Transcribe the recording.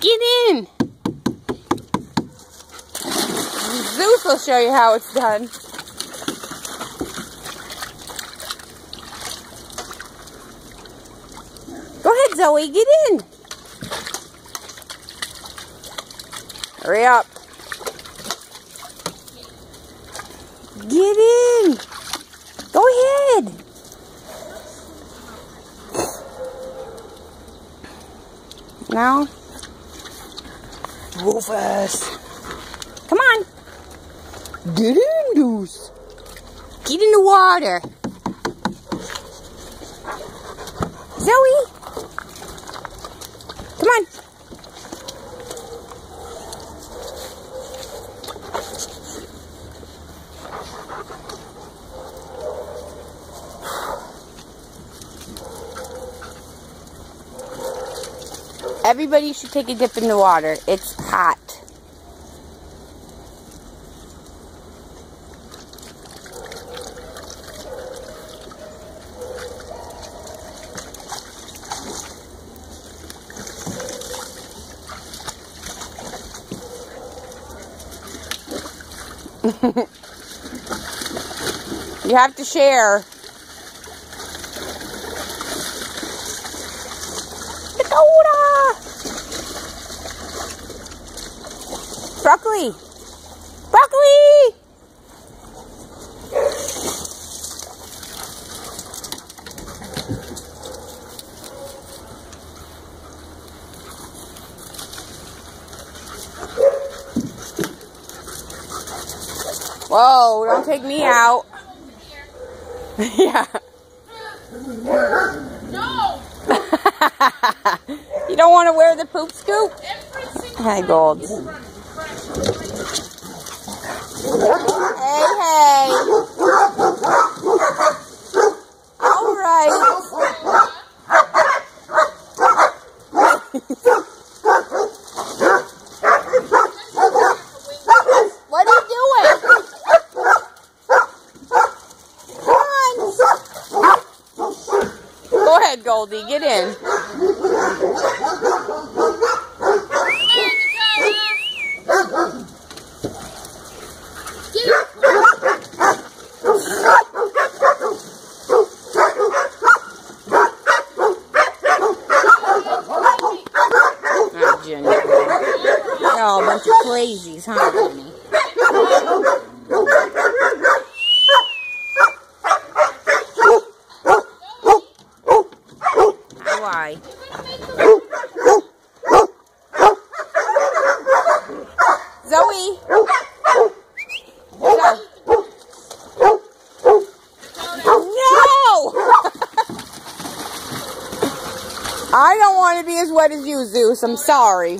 Get in. Zeus will show you how it's done. Go ahead, Zoe. Get in. Hurry up. Get in. Go ahead. Now. Rufus. Come on. Get in, Deuce. Get in the water. Zoe. Come on. Everybody should take a dip in the water. It's hot. you have to share. Broccoli! Broccoli! Whoa, don't take me out. yeah. No! you don't want to wear the poop scoop? Hi, Gold. Hey, hey. All right. what are you doing? Come on. Go ahead, Goldie. Get in. All a bunch of crazies, huh, Jenny? Why? Zoe! No! I don't want to be as wet as you, Zeus. I'm sorry.